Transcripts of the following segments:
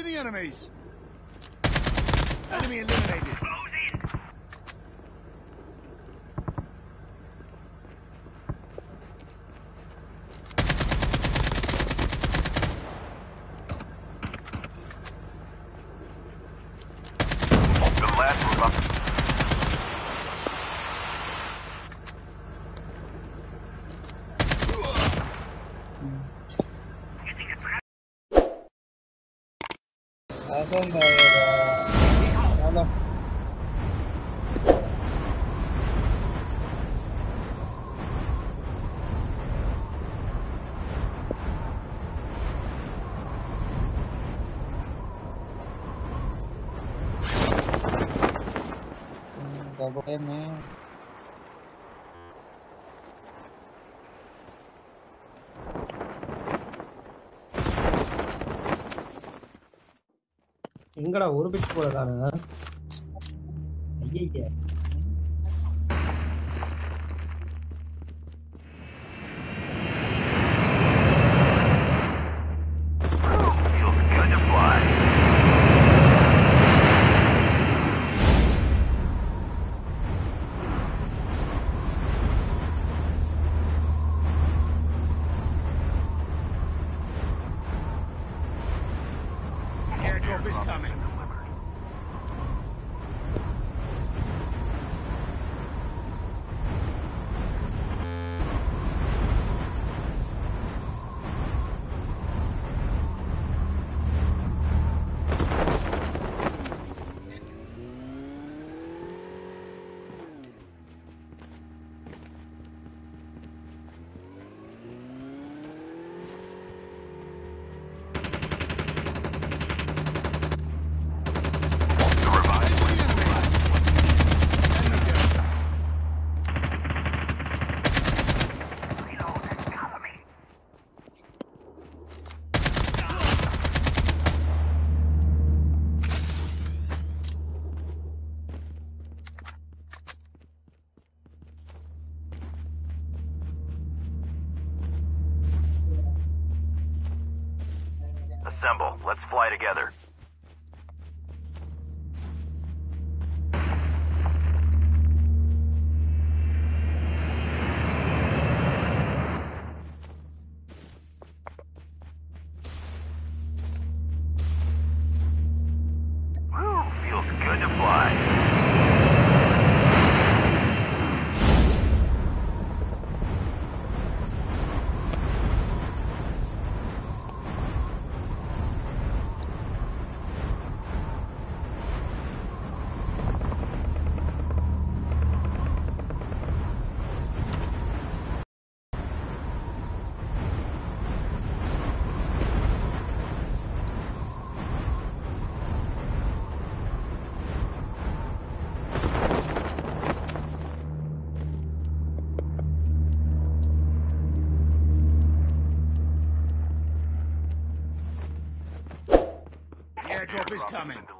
Engaging the enemies. Enemy eliminated. ऐसे चलो double A man. எங்கடா ஒரு பிச்சு போல காணுங்க? ஐய is coming. The revive. Enemy down. Assemble. Let's fly together. Is coming.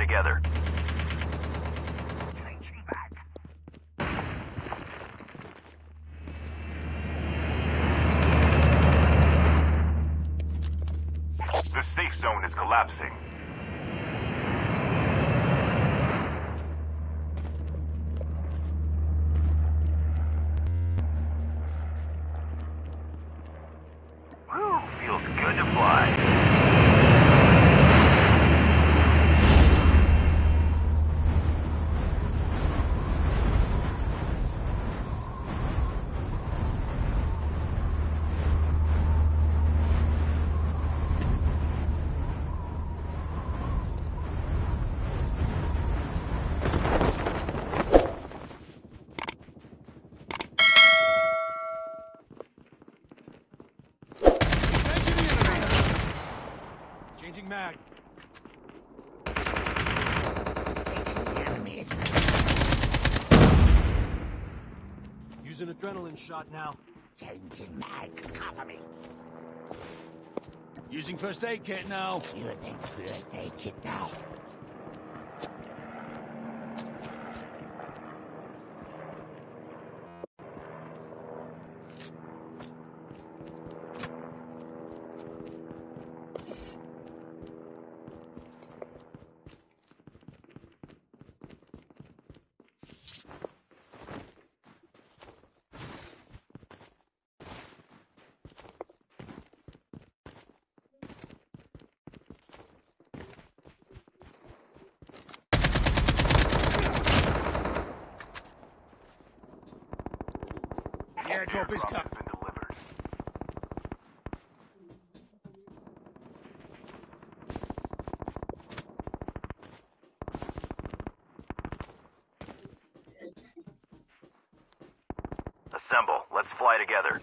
together. The collapsing. Whew, feels good to fly. Engaging the enemies. Changing mag. Use an adrenaline shot now. Changing mag. Cover me. Using first aid kit now. Using first aid kit now. Airdrop is coming. has been delivered. Assemble. Let's fly together.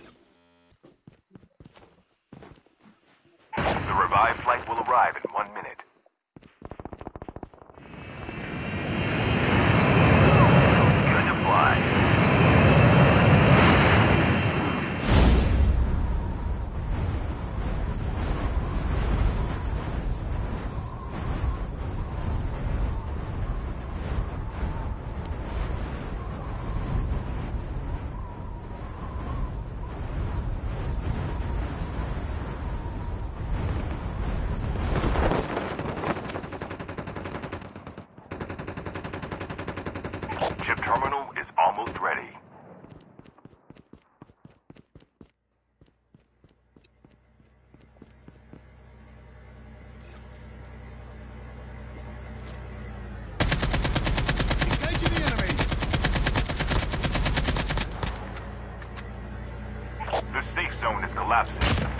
The revived flight will arrive in one minute. Good to fly. Chip terminal is almost ready. Engaging the enemies. The safe zone is collapsing.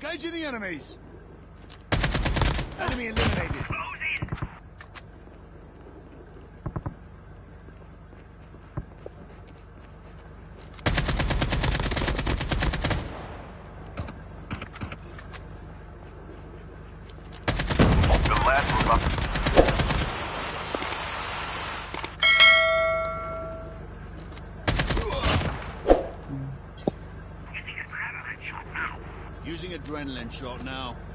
Engaging the enemies. Enemy eliminated. Last was up. adrenaline shot now.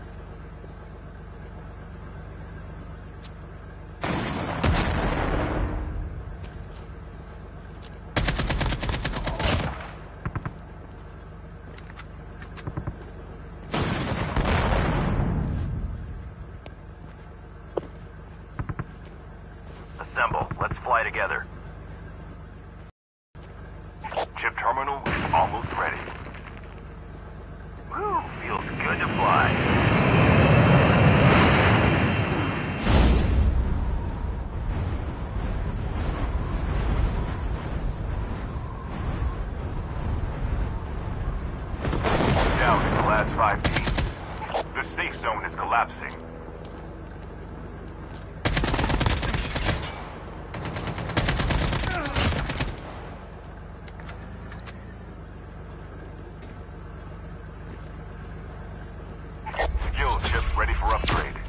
Ready for upgrade.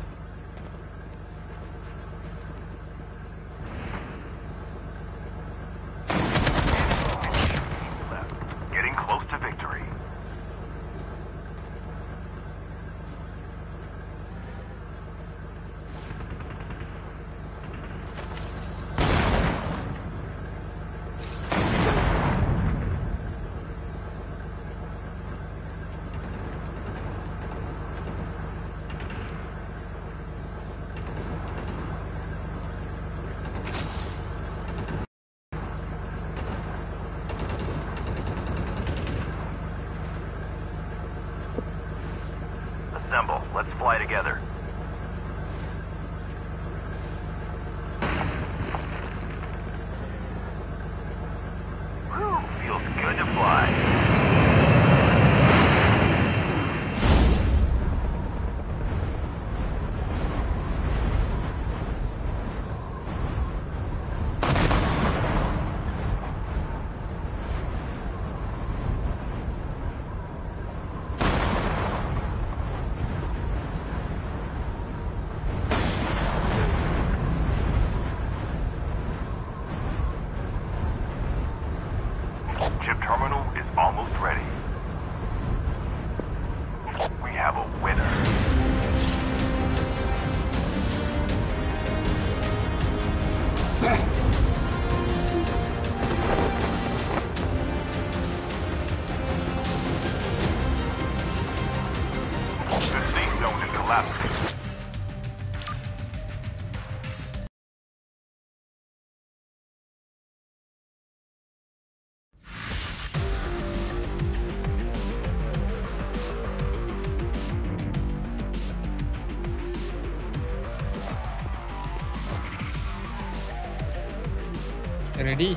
Good to. Ready?